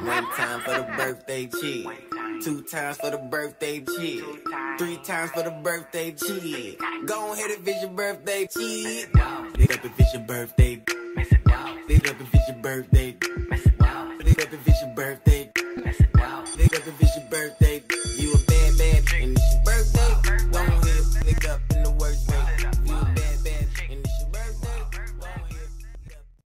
One time for the birthday cheer. Two times for the birthday cheer. Three times for the birthday cheer. Go ahead and visit your birthday cheer. Pick up and visit your birthday. Pick up and it's your birthday. Pick up and it's your birthday.